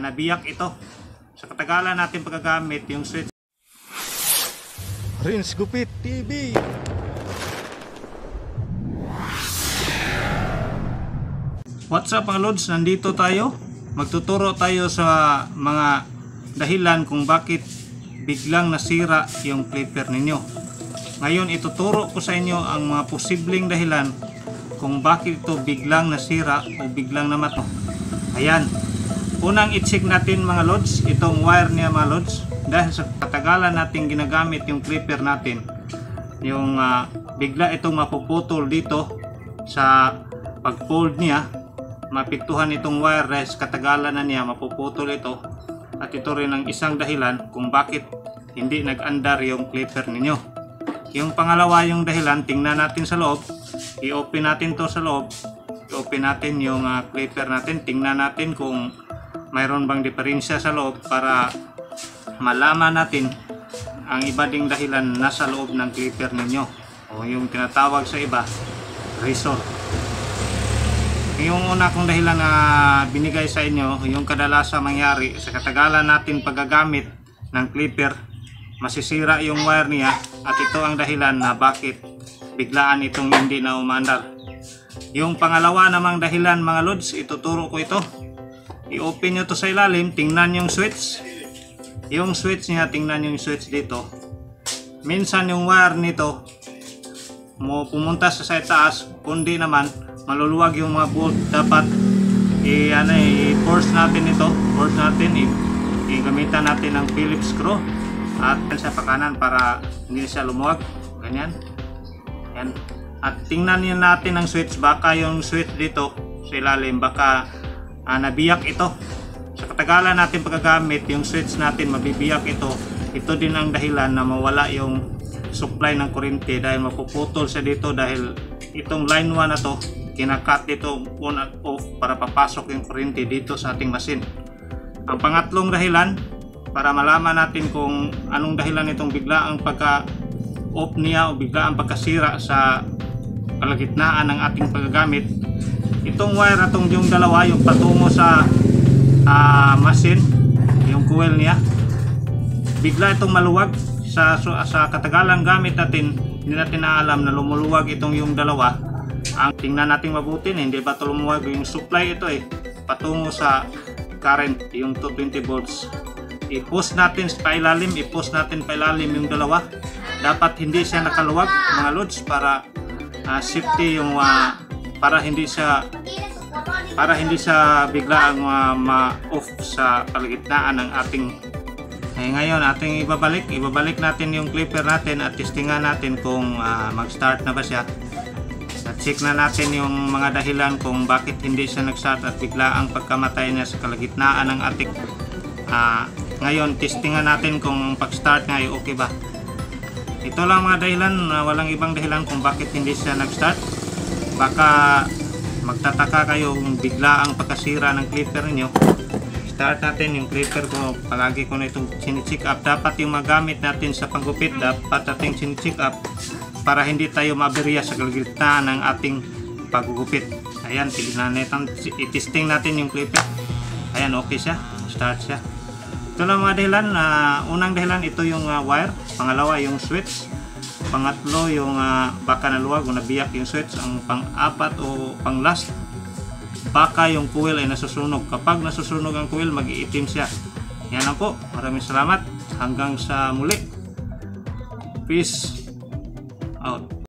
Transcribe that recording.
Nabiyak ito. Sa katagalan natin paggagamit yung switch Rins Gupit TV. What's up mga Lods? Nandito tayo. Magtuturo tayo sa mga dahilan kung bakit biglang nasira yung clipper ninyo. Ngayon ituturo ko sa inyo ang mga posibleng dahilan kung bakit ito biglang nasira o biglang namato. Ayan. Unang i-check natin mga Lods, itong wire niya mga Lods. Dahil sa katagalan natin ginagamit yung clipper natin, yung ah, bigla itong mapuputol dito sa pag-fold niya. Mapiktuhan itong wire dahil katagalan na niya mapuputol ito. At ito rin ang isang dahilan kung bakit hindi nag-andar yung clipper ninyo. Yung pangalawa yung dahilan tingnan natin sa loob. I-open natin to sa loob. I-open natin yung ah, clipper natin. Tingnan natin kung mayroon bang diferensya sa loob para malaman natin ang iba ding dahilan nasa loob ng clipper ninyo o yung tinatawag sa iba resort yung una kong dahilan na binigay sa inyo, yung kadalasan mangyari sa katagalan natin paggagamit ng clipper, masisira yung wire niya at ito ang dahilan na bakit biglaan itong hindi na umandar. Yung pangalawa namang dahilan mga lods, ituturo ko ito. I-open nyo to sa ilalim, tingnan yung switch. Yung switch niya, tingnan yung switch dito. Minsan yung wire nito, mo pumunta sa sa taas, kundi naman maluluwag yung mga bolt. Dapat i ano i-force natin ito force natin i, i gamitan natin ng Phillips screw at sa pakanan para hindi siya lumuwag. Ganyan. Yan. At tingnan niyo natin ang switch. Baka yung switch dito sa ilalim baka ah, nabiyak ito sa katagalan natin paggagamit yung switch natin mabibiyak ito ito din ang dahilan na mawala yung supply ng kuryente dahil mapuputol siya dito dahil itong line 1 na to kinakat dito on at off para papasok yung kuryente dito sa ating machine. Ang pangatlong dahilan para malaman natin kung anong dahilan itong bigla ang pagka off niya o bigla ang pagkasira sa kalagitnaan ng ating paggagamit itong wire atong yung dalawa yung patungo sa ah, machine yung coil niya. Bigla itong maluwag sa, sa katagalang gamit natin hindi natin naalam na lumuluwag itong yung dalawa. Ang tingnan natin mabuti hindi ba ito lumuwag? Yung supply ito eh patungo sa current yung 220 volts. I-post natin pa ilalim i-post natin pa ilalim yung dalawa. Dapat hindi siya nakaluwag mga loads para ah, safety yung ah, para hindi siya para hindi siya bigla ang ah, ma-off sa kalagitnaan ng ating eh, ngayon ating ibabalik. Ibabalik natin yung clipper natin at testingan natin kung ah, mag-start na ba siya. At check na natin yung mga dahilan kung bakit hindi siya nag-start at bigla ang pagkamatay niya sa kalagitnaan ng ating ah, ngayon testingan natin kung pag-start nga ay okay ba. Ito lang mga dahilan na walang ibang dahilan kung bakit hindi siya nag-start baka magtataka kayo kung bigla ang pagkasira ng clipper niyo start natin yung clipper ko. Palagi ko na itong chine-check up. Dapat yung magamit natin sa panggupit dapat natin chine-check up para hindi tayo maberya sa kalagitnaan ng ating paggugupit ayan tignan natin i-testing natin yung clipper. Ayan okay siya. Start siya. Ito lang mga dahilan. Na unang dahilan ito yung ah, wire. Pangalawa yung switch pangatlo yung ah, baka naluwag o nabiyak yung switch ang pang-apat o pang-last baka yung coil ay nasusunog. Kapag nasusunog ang coil mag-iitim siya. Yan lang po. Maraming salamat. Hanggang sa muli. Peace out